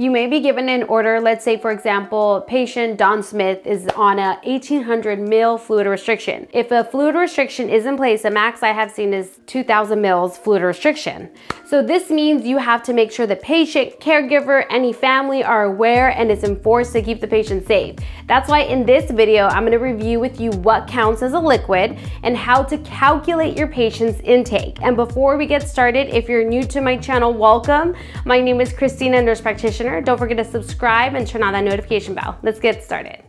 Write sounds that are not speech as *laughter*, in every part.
You may be given an order, let's say for example, patient Don Smith is on a 1800 mil fluid restriction. If a fluid restriction is in place, the max I have seen is 2000 mils fluid restriction. So this means you have to make sure the patient, caregiver, any family are aware and it's enforced to keep the patient safe. That's why in this video, I'm gonna review with you what counts as a liquid and how to calculate your patient's intake. And before we get started, if you're new to my channel, welcome. My name is Christina, nurse practitioner don't forget to subscribe and turn on that notification bell. Let's get started.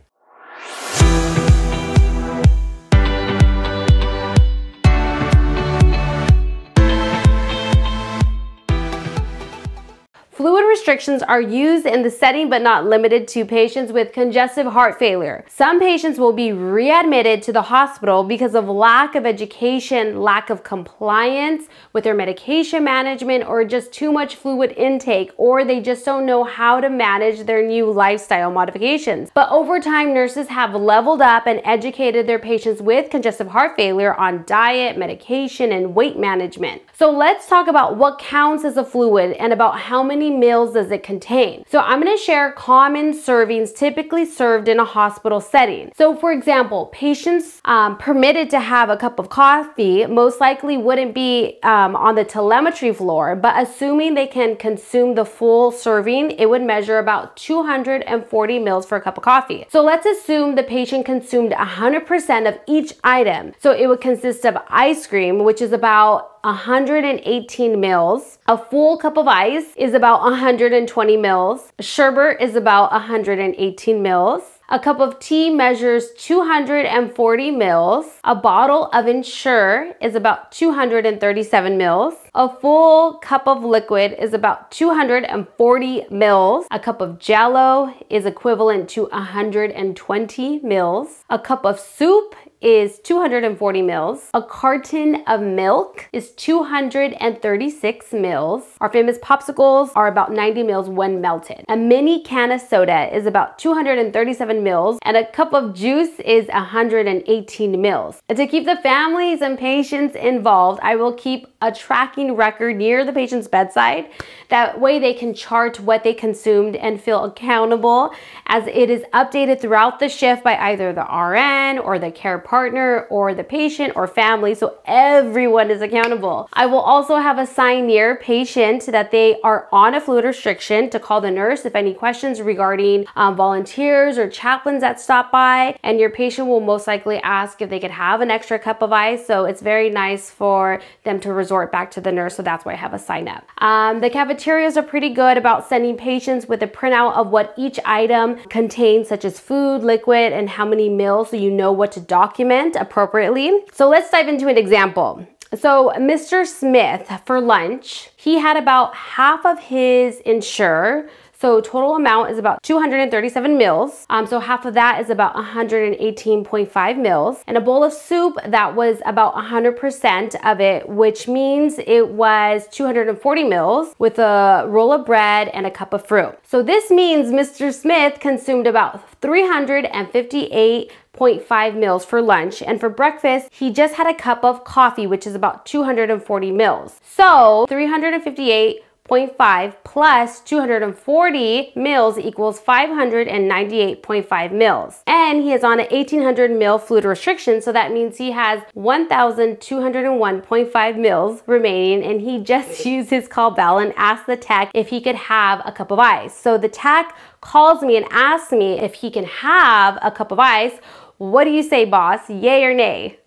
Restrictions are used in the setting but not limited to patients with congestive heart failure. Some patients will be readmitted to the hospital because of lack of education, lack of compliance with their medication management, or just too much fluid intake, or they just don't know how to manage their new lifestyle modifications. But over time, nurses have leveled up and educated their patients with congestive heart failure on diet, medication, and weight management. So let's talk about what counts as a fluid and about how many does it contain? So I'm gonna share common servings typically served in a hospital setting. So for example, patients um, permitted to have a cup of coffee most likely wouldn't be um, on the telemetry floor, but assuming they can consume the full serving, it would measure about 240 mils for a cup of coffee. So let's assume the patient consumed 100% of each item. So it would consist of ice cream, which is about 118 mils. A full cup of ice is about 120 mils. Sherbet is about 118 mils. A cup of tea measures 240 mils. A bottle of Ensure is about 237 mils. A full cup of liquid is about 240 mils. A cup of jello is equivalent to 120 mils. A cup of soup is 240 mils. A carton of milk is 236 mils. Our famous popsicles are about 90 mils when melted. A mini can of soda is about 237 mils and a cup of juice is 118 mils. And to keep the families and patients involved, I will keep a tracking record near the patient's bedside. That way they can chart what they consumed and feel accountable as it is updated throughout the shift by either the RN or the care partner or the patient or family so everyone is accountable. I will also have a sign near patient that they are on a fluid restriction to call the nurse if any questions regarding um, volunteers or chaplains that stop by and your patient will most likely ask if they could have an extra cup of ice so it's very nice for them to resort back to the nurse so that's why I have a sign up. Um, the cafeterias are pretty good about sending patients with a printout of what each item contains such as food, liquid, and how many mils so you know what to document document appropriately. So let's dive into an example. So Mr. Smith for lunch, he had about half of his Ensure so total amount is about 237 mils. Um, so half of that is about 118.5 mils. And a bowl of soup that was about 100% of it, which means it was 240 mils with a roll of bread and a cup of fruit. So this means Mr. Smith consumed about 358 0.5 mils for lunch and for breakfast he just had a cup of coffee which is about 240 mils so 358 0.5 plus 240 mils equals 598.5 mils. And he is on an 1800 mil fluid restriction, so that means he has 1201.5 mils remaining and he just *laughs* used his call bell and asked the tech if he could have a cup of ice. So the tech calls me and asks me if he can have a cup of ice. What do you say, boss? Yay or nay?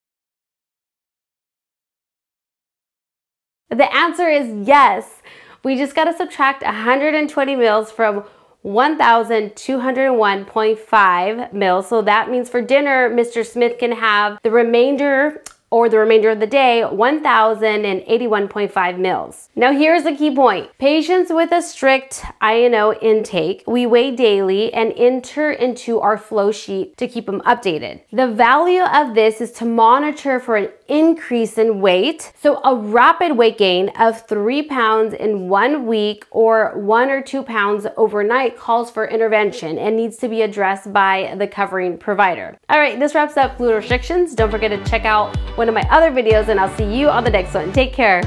The answer is yes. We just got to subtract 120 mils from 1,201.5 mils. So that means for dinner, Mr. Smith can have the remainder or the remainder of the day 1,081.5 mils. Now here's the key point. Patients with a strict I&O intake, we weigh daily and enter into our flow sheet to keep them updated. The value of this is to monitor for an increase in weight. So a rapid weight gain of three pounds in one week or one or two pounds overnight calls for intervention and needs to be addressed by the covering provider. All right, this wraps up fluid restrictions. Don't forget to check out one of my other videos and I'll see you on the next one. Take care.